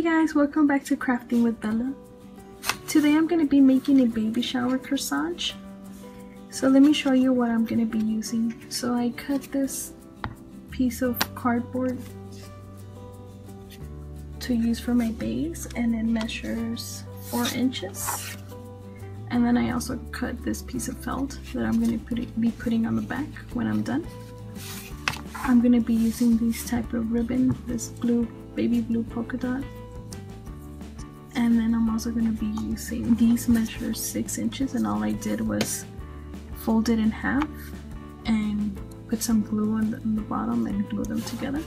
Hey guys, welcome back to Crafting with Bella. Today I'm going to be making a baby shower corsage. So let me show you what I'm going to be using. So I cut this piece of cardboard to use for my base and it measures 4 inches. And then I also cut this piece of felt that I'm going to put it, be putting on the back when I'm done. I'm going to be using this type of ribbon, this blue, baby blue polka dot. And then I'm also going to be using, these measure 6 inches and all I did was fold it in half and put some glue on the, on the bottom and glue them together.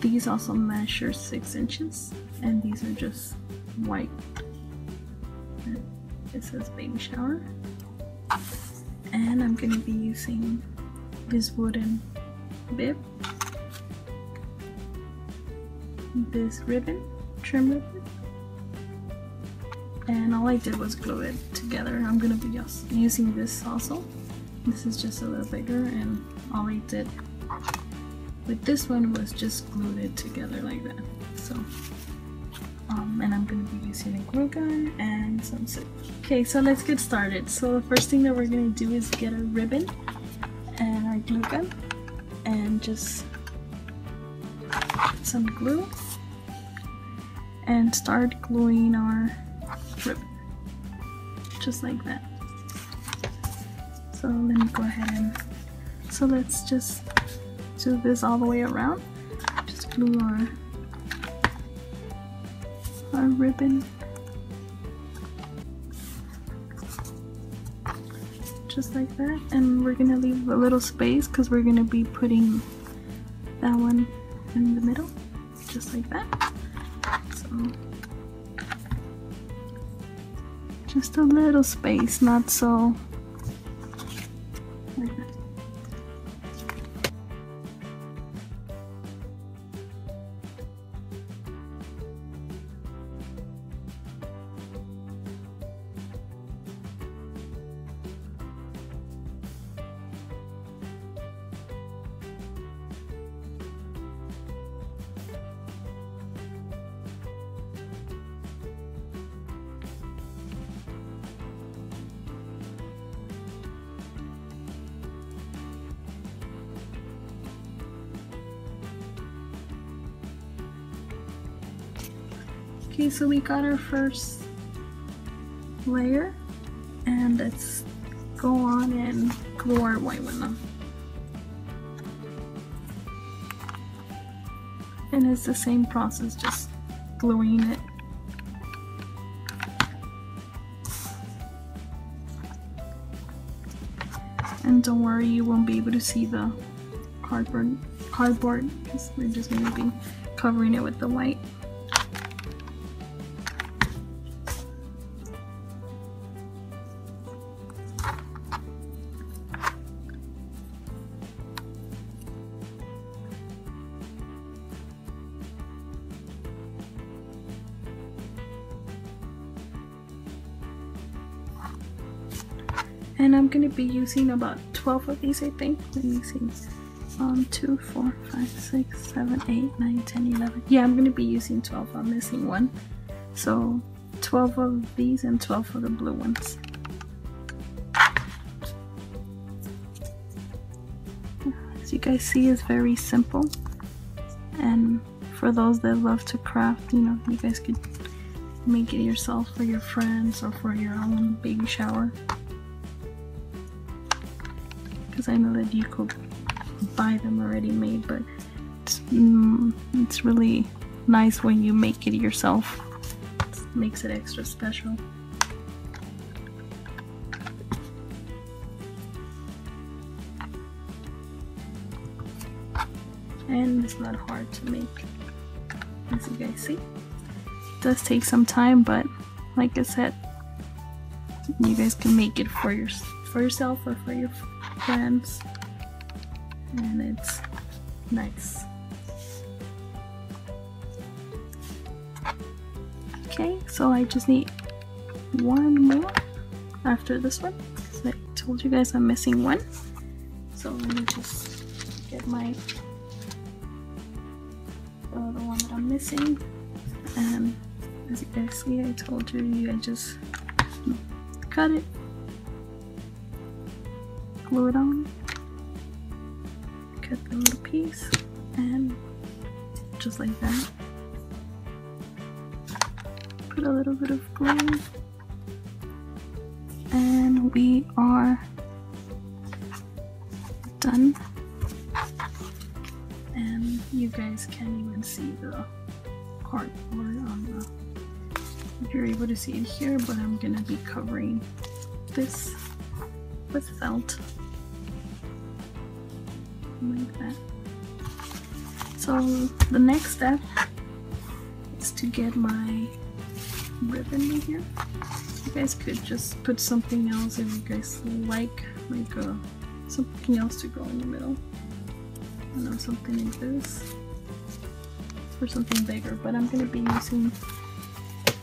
These also measure 6 inches and these are just white. It says baby shower. And I'm going to be using this wooden bib, this ribbon, trim ribbon, and all I did was glue it together. I'm gonna be using this also. This is just a little bigger and all I did with this one was just glued it together like that. So, um, and I'm gonna be using a glue gun and some soap. Okay, so let's get started. So the first thing that we're gonna do is get a ribbon and our glue gun and just some glue and start gluing our ribbon just like that. So let me go ahead and so let's just do this all the way around. Just glue our our ribbon just like that. And we're gonna leave a little space because we're gonna be putting that one in the middle just like that so just a little space not so Okay, so we got our first layer and let's go on and glue our white one on. And it's the same process, just gluing it. And don't worry, you won't be able to see the cardboard cardboard because we're just going to be covering it with the white. And I'm gonna be using about 12 of these I think. Let me see. Um 2 4 5 6 7 8 9 10 11 yeah I'm gonna be using 12 I'm missing one. So 12 of these and 12 of the blue ones. As you guys see it's very simple. And for those that love to craft you know you guys could make it yourself for your friends or for your own baby shower because I know that you could buy them already made, but it's, mm, it's really nice when you make it yourself. It makes it extra special. And it's not hard to make, as you guys see. It does take some time, but like I said, you guys can make it for your for yourself or for your and it's nice. Okay so I just need one more after this one. Because I told you guys I'm missing one. So let me just get my the one that I'm missing. And as you guys see, I told you, I just cut it, glue it on, cut the little piece, and just like that. Put a little bit of glue, and we are done. And you guys can't even see the cardboard on the if you're able to see it here but I'm gonna be covering this with felt like that. So the next step is to get my ribbon in here. You guys could just put something else if you guys like like uh, something else to go in the middle. I know something like this. Or something bigger but I'm gonna be using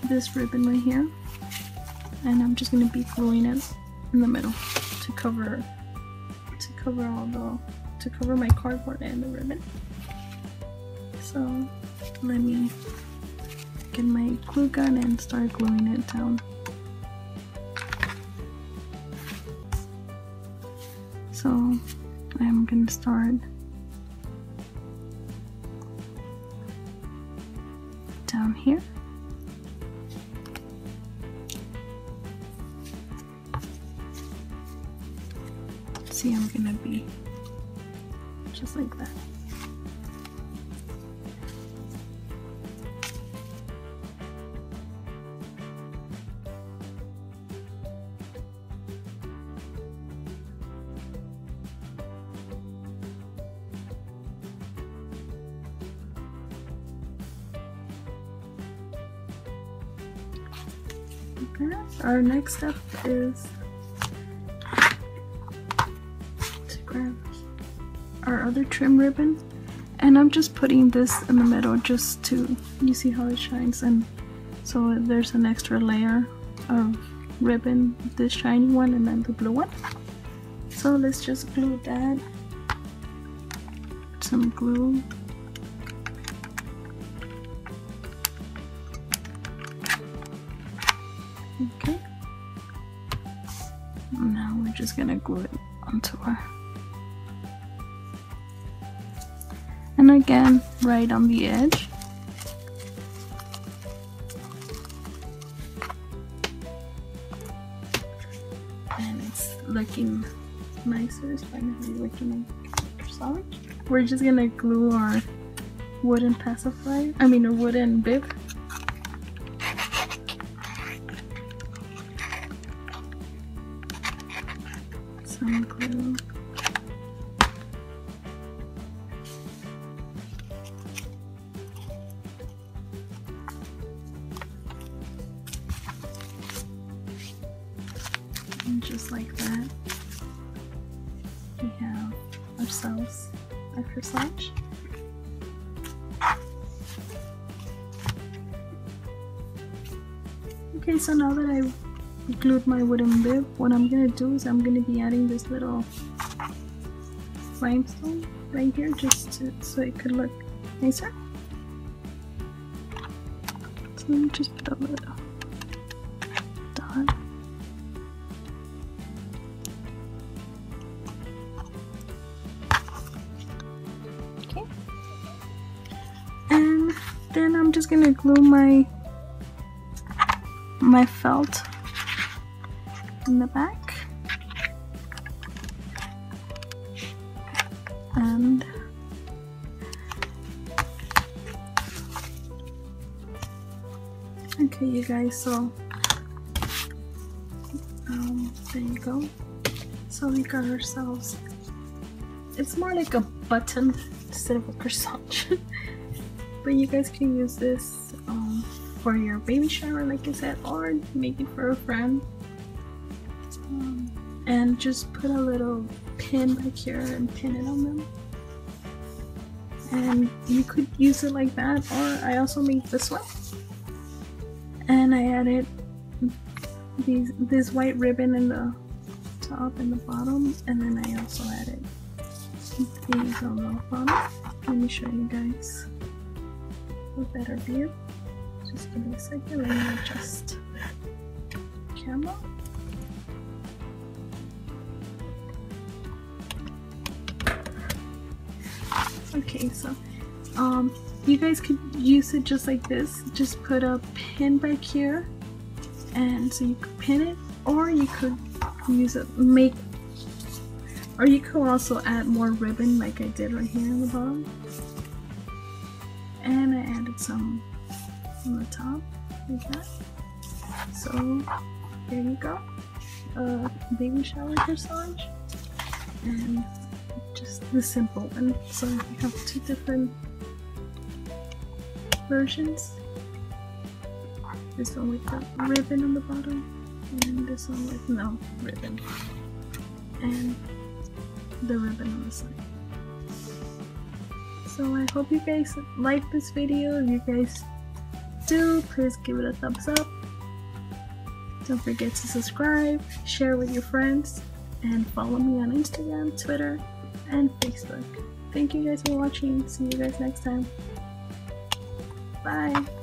this ribbon right here. And I'm just to be gluing it in the middle to cover to cover all the to cover my cardboard and the ribbon. So let me get my glue gun and start gluing it down. So I'm gonna start down here. See I'm gonna be just like that. Our next step is to grab our other trim ribbon. And I'm just putting this in the middle just to you see how it shines? And so there's an extra layer of ribbon this shiny one and then the blue one. So let's just glue that. Some glue. Okay. Now we're just gonna glue it onto our again right on the edge. And it's looking nicer it's finally looking solid we're just gonna glue our wooden pacifier I mean a wooden bib just like that, we have ourselves a corsage. Okay, so now that I glued my wooden bib, what I'm gonna do is I'm gonna be adding this little rhinestone right here just to, so it could look nicer. So let me just put a little then I'm just gonna glue my my felt in the back. And okay you guys so um there you go so we got ourselves it's more like a button instead of a corsage but you guys can use this um, for your baby shower like I said or maybe for a friend. Um, and just put a little pin back here and pin it on them. And you could use it like that or I also made this one. And I added these this white ribbon in the top and the bottom and then I also added these on the bottom. Let me show you guys a better view Just give me a second, let me adjust camera. Okay, so um, you guys could use it just like this. Just put a pin back here, and so you could pin it, or you could use it make, or you could also add more ribbon like I did right here on the bottom. And I added some on the top like that. So there you go, a baby shower corsage, and just the simple one. So you have two different versions. This one with the ribbon on the bottom, and this one with no ribbon. And the ribbon on the side. So I hope you guys like this video. If you guys do, please give it a thumbs up. Don't forget to subscribe, share with your friends, and follow me on Instagram, Twitter, and Facebook. Thank you guys for watching. See you guys next time. Bye.